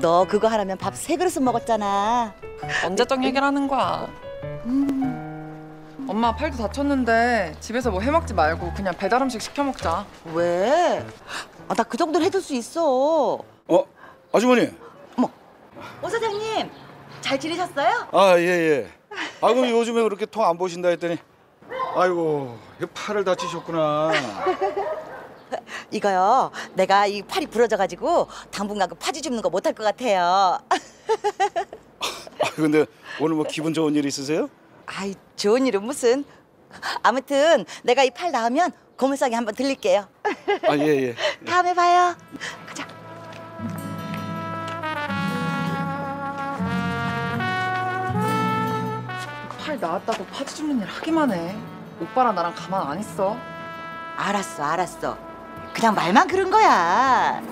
너 그거 하라면 밥 세 그릇은 먹었잖아. 언제적 해결하는 거야? 엄마 팔도 다쳤는데 집에서 뭐 해먹지 말고 그냥 배달 음식 시켜 먹자. 왜? 아, 나 그 정도는 해줄 수 있어. 어, 아주머니. 오 사장님, 잘 지내셨어요? 아, 예, 예. 아, 그럼 요즘에 그렇게 통 안 보신다 했더니 아이고, 이 팔을 다치셨구나. 이거요. 내가 이 팔이 부러져가지고 당분간 그 파지 줍는 거 못할 것 같아요. 아, 근데 오늘 뭐 기분 좋은 일 있으세요? 아이 좋은 일은 무슨? 아무튼 내가 이 팔 나으면 고물상에 한번 들릴게요. 아, 예, 예. 다음에 봐요. 가자. 팔 나았다고 파지 줍는 일 하기만 해. 오빠랑 나랑 가만 안 있어. 알았어, 알았어. 그냥 말만 그런 거야.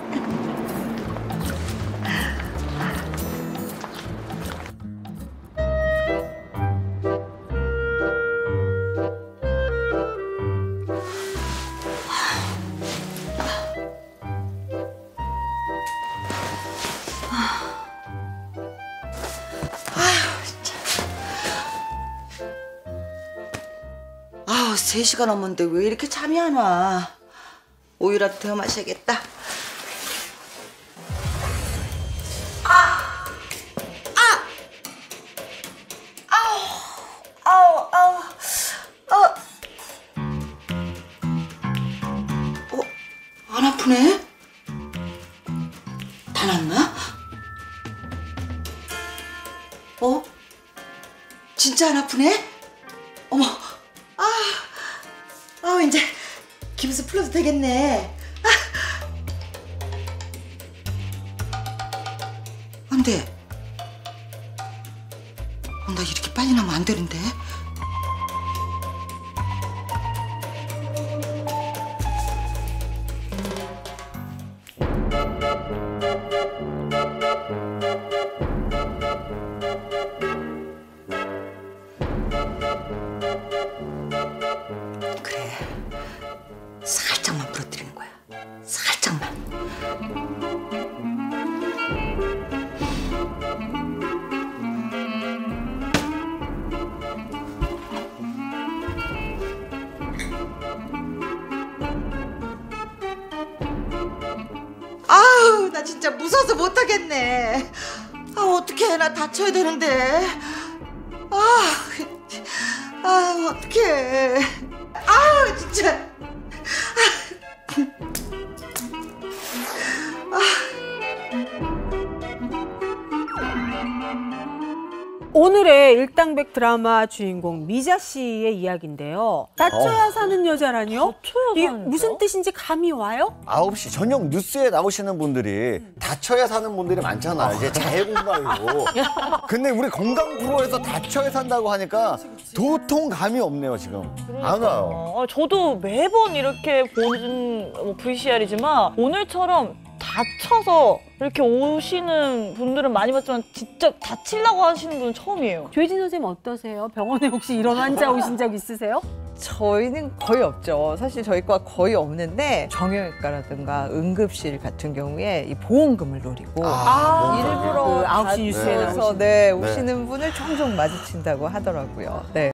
아우, 세시간 넘었는데 왜 이렇게 잠이 안 와? 우유라도 더 마셔야겠다. 아! 아! 아우, 아우, 아우. 어? 안 아프네? 다 났나? 어? 진짜 안 아프네? 기분수 풀어도 되겠네. 아. 안 돼. 어, 나 이렇게 빨리 나면 안 되는데. 나 진짜 무서워서 못하겠네. 아, 어떡해. 나 다쳐야 되는데. 아, 아, 어떡해. 아, 진짜. 오늘의 일당백 드라마 주인공 미자 씨의 이야기인데요. 다쳐야 사는 여자라뇨? 이게 무슨 뜻인지 감이 와요? 9시 저녁 뉴스에 나오시는 분들이 다쳐야 사는 분들이 많잖아. 이제 자해 공부하고. 근데 우리 건강 프로에서 다쳐야 산다고 하니까 도통 감이 없네요, 지금. 안 와요. 어, 저도 매번 이렇게 보는 뭐 VCR이지만 오늘처럼 다쳐서 이렇게 오시는 분들은 많이 봤지만 진짜 다치려고 하시는 분은 처음이에요. 조혜진 선생님 어떠세요? 병원에 혹시 이런 환자 오신 적 있으세요? 저희는 거의 없죠. 사실 저희 과 거의 없는데 정형외과라든가 응급실 같은 경우에 이 보험금을 노리고 아, 일부러 그 9시 뉴스에 나오시는 네, 오시는 분을 종종 마주친다고 하더라고요. 네.